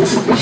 Oh,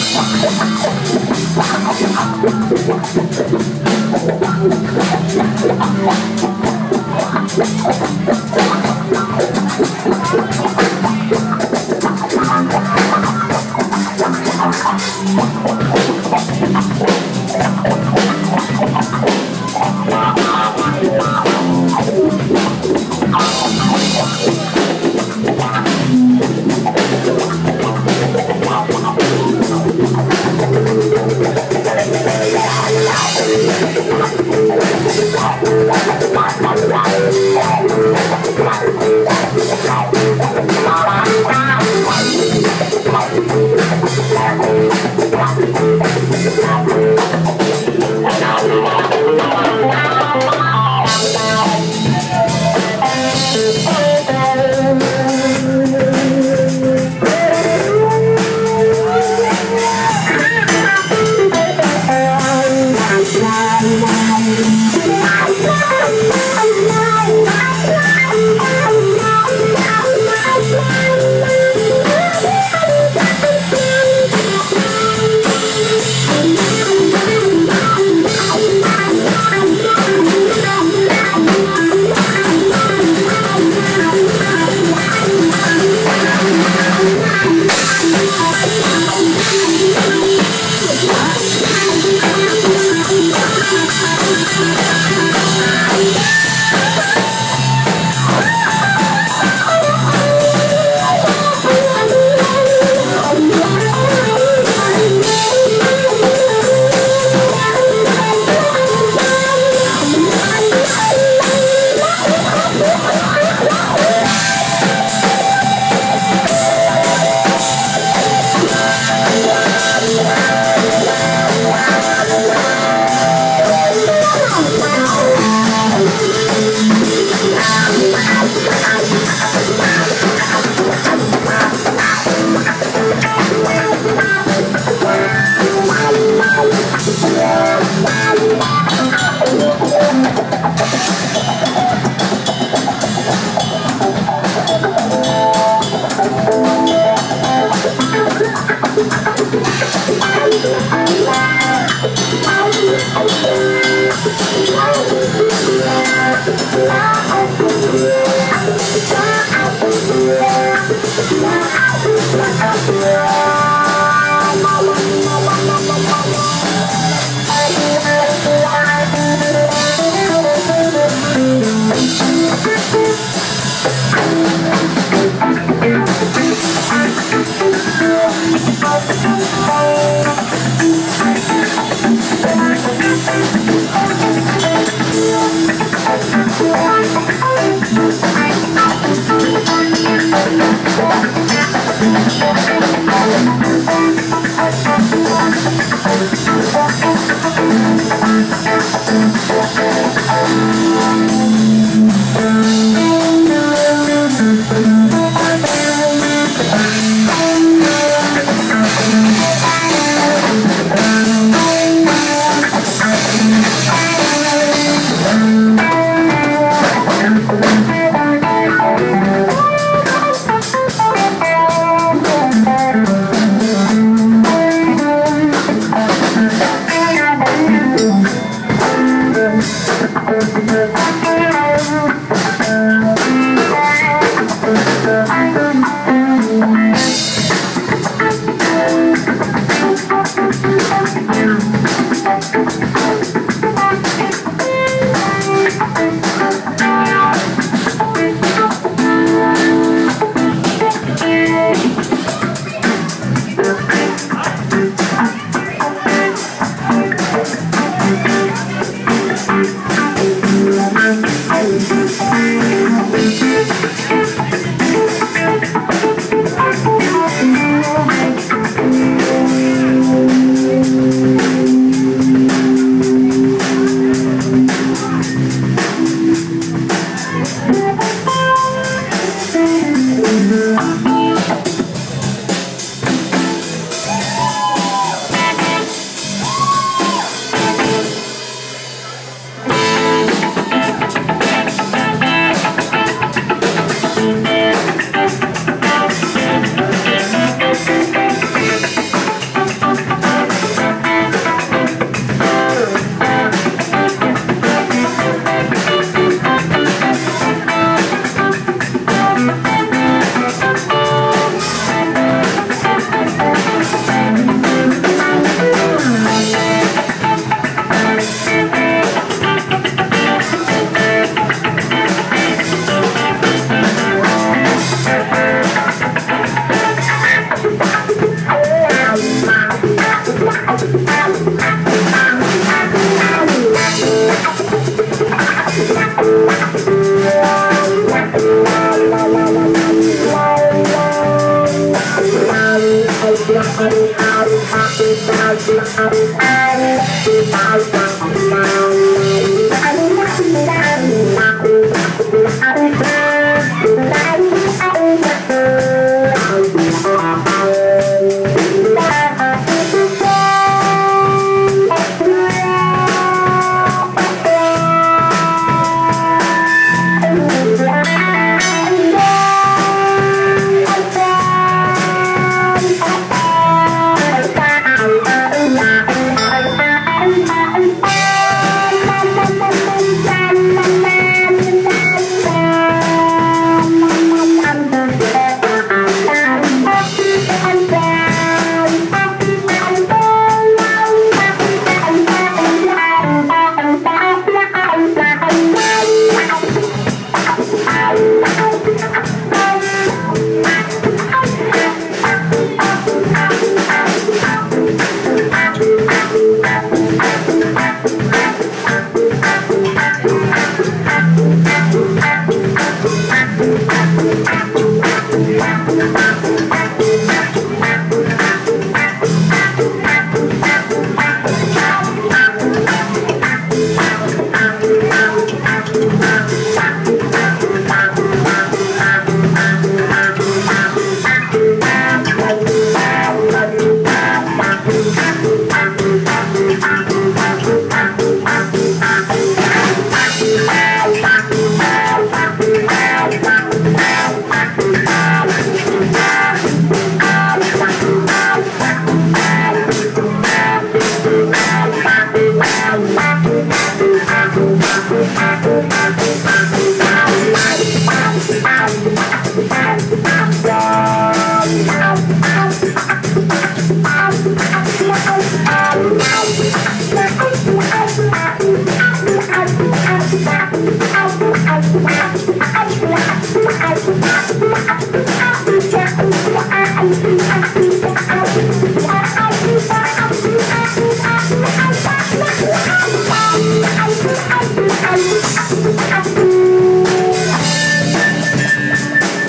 I'm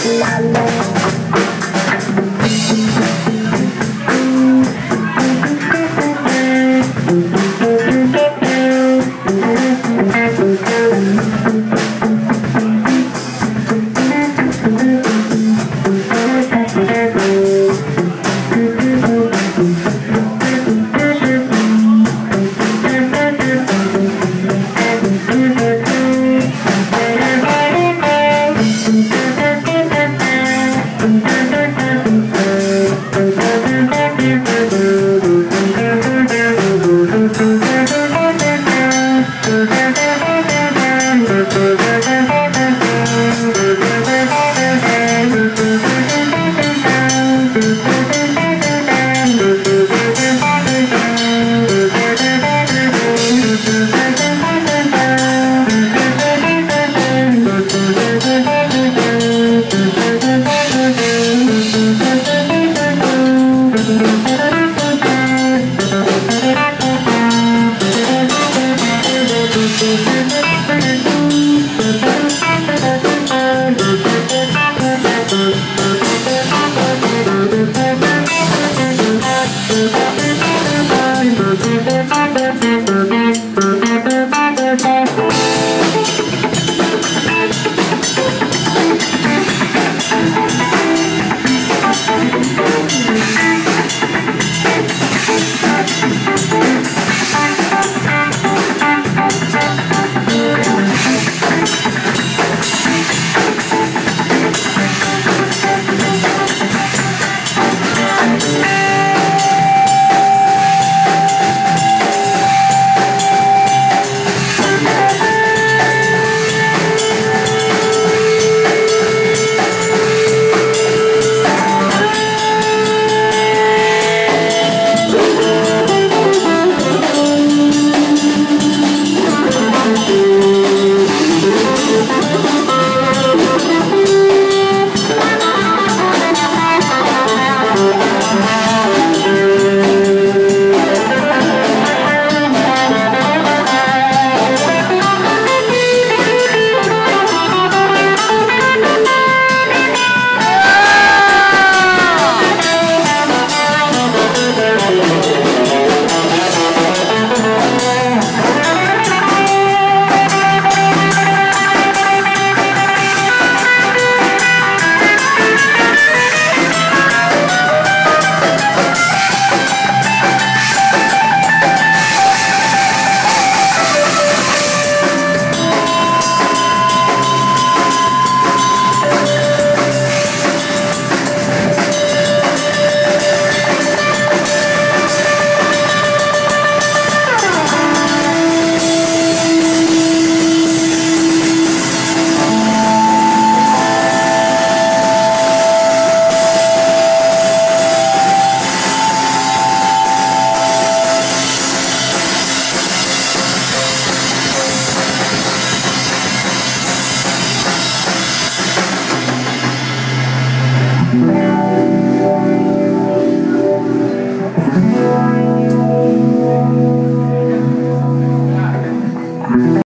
la la